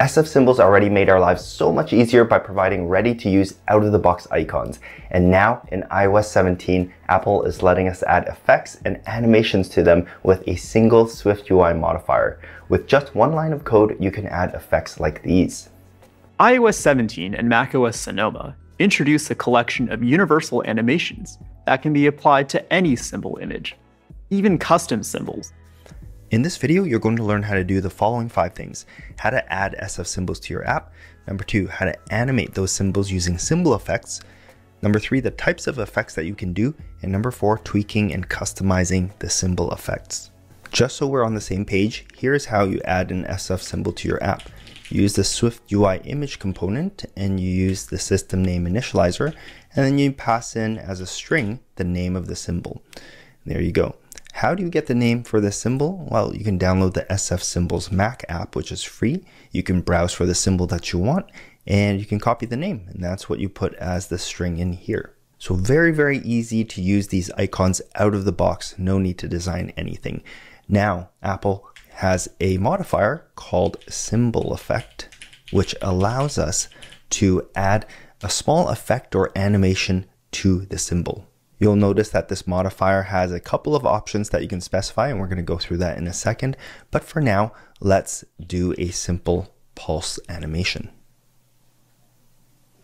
SF Symbols already made our lives so much easier by providing ready to use out of the box icons. And now in iOS 17, Apple is letting us add effects and animations to them with a single Swift UI modifier. With just one line of code, you can add effects like these. iOS 17 and macOS Sonoma introduce a collection of universal animations that can be applied to any symbol image, even custom symbols. In this video, you're going to learn how to do the following five things. How to add SF symbols to your app. Number two, how to animate those symbols using symbol effects. Number three, the types of effects that you can do. And number four, tweaking and customizing the symbol effects. Just so we're on the same page, here's how you add an SF symbol to your app. You use the Swift UI image component and you use the system name initializer, and then you pass in as a string the name of the symbol. There you go. How do you get the name for the symbol? Well, you can download the SF Symbols Mac app, which is free. You can browse for the symbol that you want and you can copy the name. And that's what you put as the string in here. So very, very easy to use these icons out of the box. No need to design anything. Now, Apple has a modifier called symbol effect, which allows us to add a small effect or animation to the symbol. You'll notice that this modifier has a couple of options that you can specify, and we're going to go through that in a second. But for now, let's do a simple pulse animation.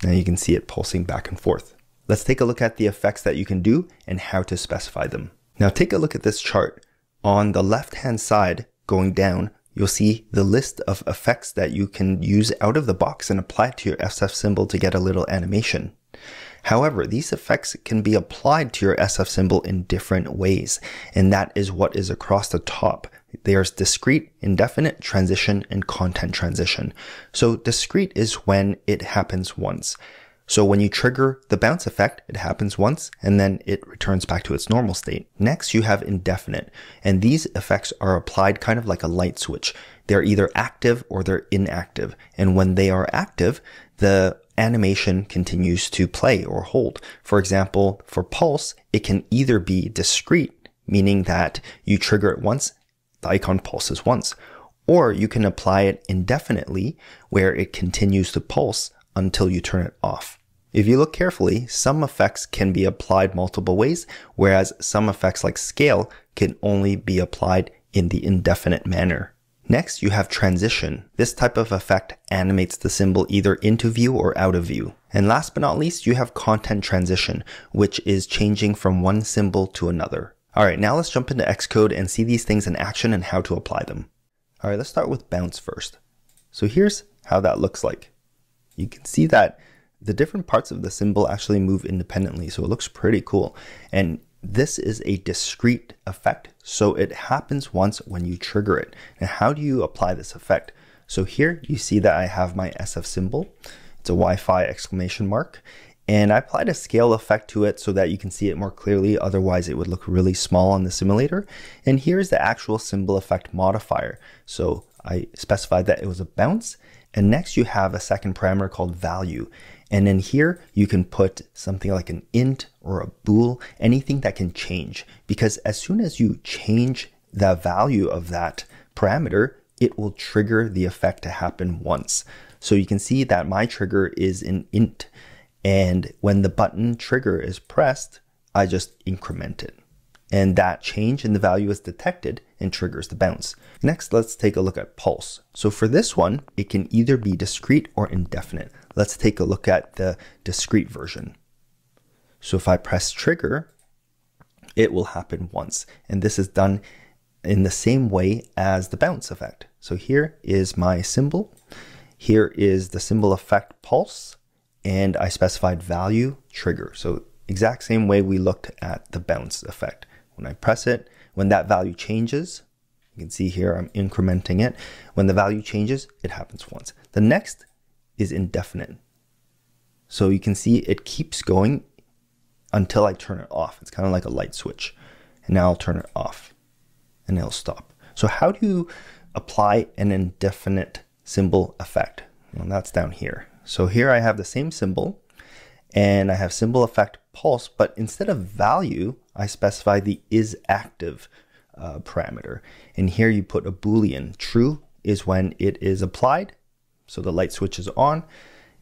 Now you can see it pulsing back and forth. Let's take a look at the effects that you can do and how to specify them. Now take a look at this chart. On the left hand side, going down, you'll see the list of effects that you can use out of the box and apply to your SF symbol to get a little animation. However, these effects can be applied to your SF symbol in different ways, and that is what is across the top. There's discrete, indefinite, transition, and content transition. So discrete is when it happens once. So when you trigger the bounce effect, it happens once and then it returns back to its normal state. Next, you have indefinite, and these effects are applied kind of like a light switch. They're either active or they're inactive. And when they are active, the animation continues to play or hold. For example, for pulse, it can either be discrete, meaning that you trigger it once, the icon pulses once, or you can apply it indefinitely where it continues to pulse until you turn it off. If you look carefully, some effects can be applied multiple ways, whereas some effects like scale can only be applied in the indefinite manner. Next, you have transition. This type of effect animates the symbol either into view or out of view. And last but not least, you have content transition, which is changing from one symbol to another. All right, now let's jump into Xcode and see these things in action and how to apply them. All right, let's start with bounce first. So here's how that looks like. You can see that the different parts of the symbol actually move independently, so it looks pretty cool. And this is a discrete effect, so it happens once when you trigger it. Now, how do you apply this effect? So here you see that I have my SF symbol. It's a Wi-Fi exclamation mark. And I applied a scale effect to it so that you can see it more clearly. Otherwise, it would look really small on the simulator. And here's the actual symbol effect modifier. So I specified that it was a bounce. And next you have a second parameter called value. And in here, you can put something like an int or a bool, anything that can change. Because as soon as you change the value of that parameter, it will trigger the effect to happen once. So you can see that my trigger is an int. And when the button trigger is pressed, I just increment it. And that change in the value is detected and triggers the bounce. Next, let's take a look at pulse. So for this one, it can either be discrete or indefinite. Let's take a look at the discrete version. So if I press trigger, it will happen once. And this is done in the same way as the bounce effect. So here is my symbol. Here is the symbol effect pulse. And I specified value trigger. So exact same way we looked at the bounce effect. When I press it, when that value changes, you can see here I'm incrementing it. When the value changes, it happens once. The next is indefinite. So you can see it keeps going until I turn it off. It's kind of like a light switch. And now I'll turn it off and it'll stop. So how do you apply an indefinite symbol effect? Well, that's down here. So here I have the same symbol and I have symbol effect pulse, but instead of value, I specify the is active uh, parameter. And here you put a boolean. True is when it is applied, So the light switch is on.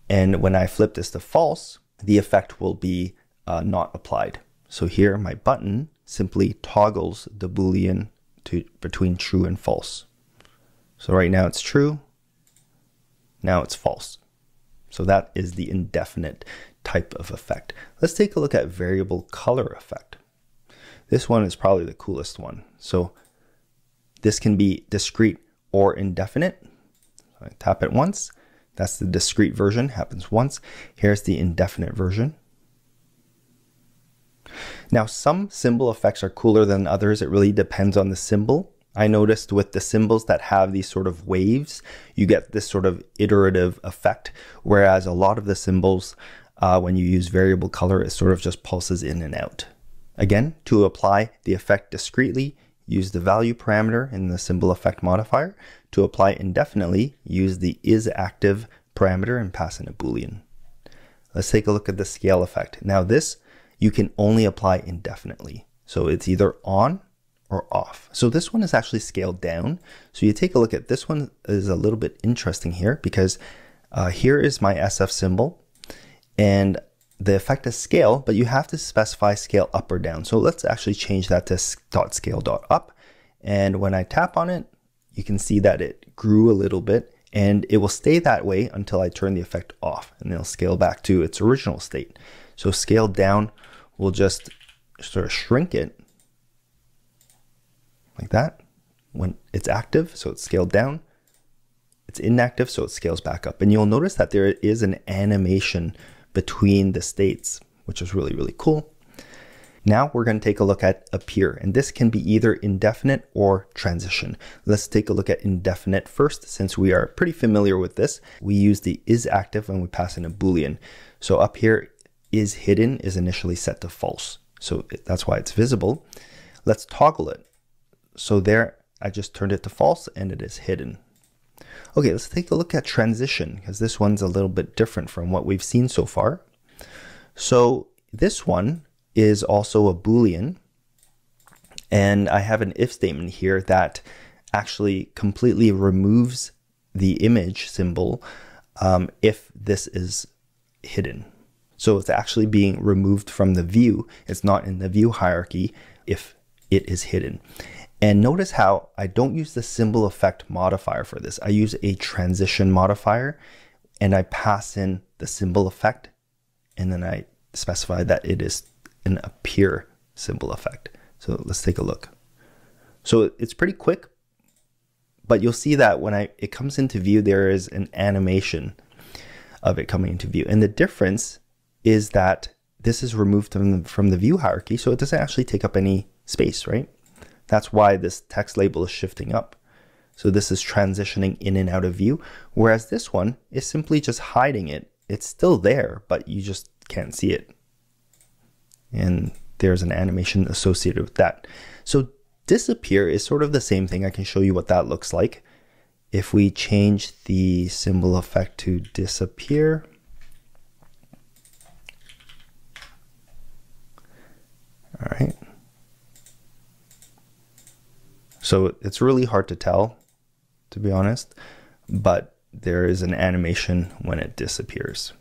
And when I flip this to false, the effect will be uh, not applied. So here my button simply toggles the Boolean to between true and false. So right now it's true. Now it's false. So that is the indefinite type of effect. Let's take a look at variable color effect. This one is probably the coolest one. So this can be discrete or indefinite. So I tap it once. That's the discrete version, happens once. Here's the indefinite version. Now, some symbol effects are cooler than others. It really depends on the symbol. I noticed with the symbols that have these sort of waves, you get this sort of iterative effect, whereas a lot of the symbols, uh, when you use variable color, it sort of just pulses in and out. Again, to apply the effect discretely, use the value parameter in the symbol effect modifier. To apply indefinitely, use the isActive parameter and pass in a boolean. Let's take a look at the scale effect. Now this you can only apply indefinitely. So it's either on or off. So this one is actually scaled down. So you take a look at this one is a little bit interesting here because uh, here is my SF symbol and the effect is scale, but you have to specify scale up or down. So let's actually change that to dot scale dot up. And when I tap on it, you can see that it grew a little bit and it will stay that way until I turn the effect off and it'll scale back to its original state. So scale down will just sort of shrink it like that when it's active, so it's scaled down. It's inactive, so it scales back up. And you'll notice that there is an animation between the states, which is really, really cool. Now we're going to take a look at appear, and this can be either indefinite or transition. Let's take a look at indefinite first, since we are pretty familiar with this. We use the is active when we pass in a boolean. So up here, is hidden is initially set to false. So that's why it's visible. Let's toggle it. So there, I just turned it to false and it is hidden. Okay, let's take a look at transition because this one's a little bit different from what we've seen so far. So this one is also a Boolean. And I have an if statement here that actually completely removes the image symbol um, if this is hidden. So it's actually being removed from the view. It's not in the view hierarchy if it is hidden. And notice how I don't use the symbol effect modifier for this. I use a transition modifier and I pass in the symbol effect and then I specify that it is an appear symbol effect. So let's take a look. So it's pretty quick, but you'll see that when I it comes into view, there is an animation of it coming into view. And the difference is that this is removed from the, from the view hierarchy, so it doesn't actually take up any space, right? That's why this text label is shifting up. So this is transitioning in and out of view, whereas this one is simply just hiding it. It's still there, but you just can't see it. And there's an animation associated with that. So disappear is sort of the same thing. I can show you what that looks like. If we change the symbol effect to disappear, So it's really hard to tell, to be honest, but there is an animation when it disappears.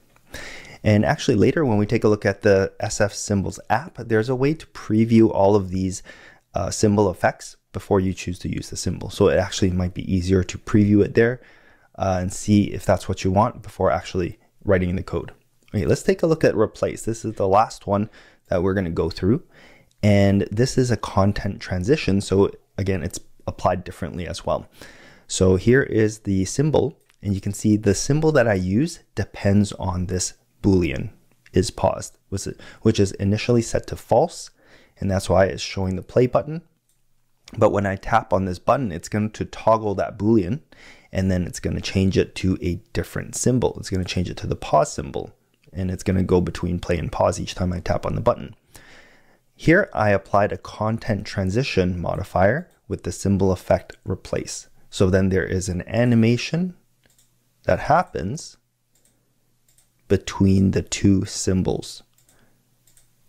And actually later when we take a look at the SF Symbols app, there's a way to preview all of these uh, symbol effects before you choose to use the symbol. So it actually might be easier to preview it there uh, and see if that's what you want before actually writing the code. Okay, let's take a look at replace. This is the last one that we're going to go through. And this is a content transition. So again, it's applied differently as well. So here is the symbol and you can see the symbol that I use depends on this Boolean is paused, which is initially set to false. And that's why it's showing the play button. But when I tap on this button, it's going to toggle that Boolean and then it's going to change it to a different symbol. It's going to change it to the pause symbol and it's going to go between play and pause each time I tap on the button. Here I applied a content transition modifier with the symbol effect replace. So then there is an animation that happens between the two symbols.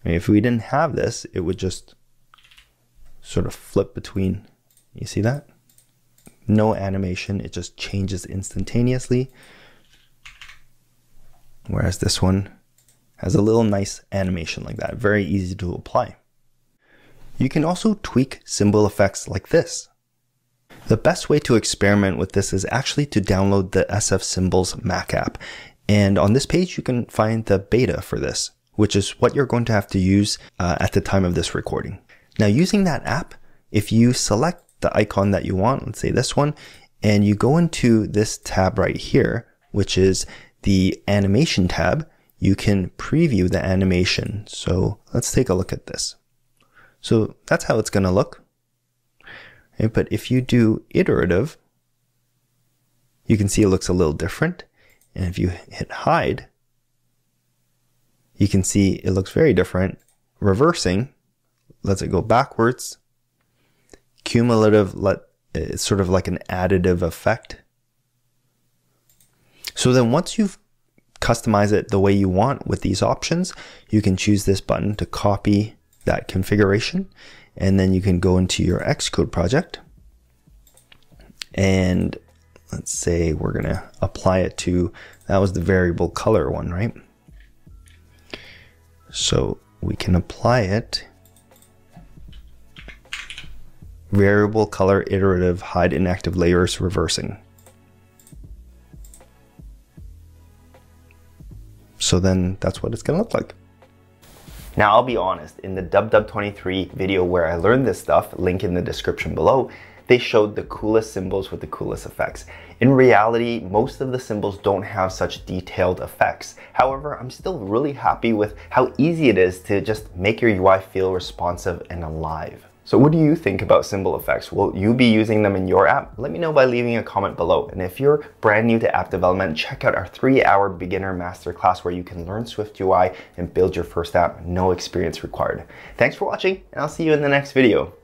If we didn't have this, it would just sort of flip between, you see that? No animation, it just changes instantaneously Whereas this one has a little nice animation like that, very easy to apply. You can also tweak symbol effects like this. The best way to experiment with this is actually to download the SF Symbols Mac app. And on this page, you can find the beta for this, which is what you're going to have to use uh, at the time of this recording. Now, using that app, if you select the icon that you want, let's say this one, and you go into this tab right here, which is the animation tab, you can preview the animation. So let's take a look at this. So that's how it's going to look. Okay, but if you do iterative, you can see it looks a little different. And if you hit hide, you can see it looks very different. Reversing lets it go backwards. Cumulative let it's sort of like an additive effect. So then once you've customized it the way you want with these options, you can choose this button to copy that configuration. And then you can go into your Xcode project. And let's say we're going to apply it to, that was the variable color one, right? So we can apply it variable color iterative hide inactive layers reversing. So then that's what it's going to look like. Now, I'll be honest, in the DubDub23 video where I learned this stuff, link in the description below, they showed the coolest symbols with the coolest effects. In reality, most of the symbols don't have such detailed effects. However, I'm still really happy with how easy it is to just make your UI feel responsive and alive. So what do you think about symbol effects? Will you be using them in your app? Let me know by leaving a comment below. And if you're brand new to app development, check out our three hour beginner masterclass where you can learn Swift UI and build your first app, no experience required. Thanks for watching and I'll see you in the next video.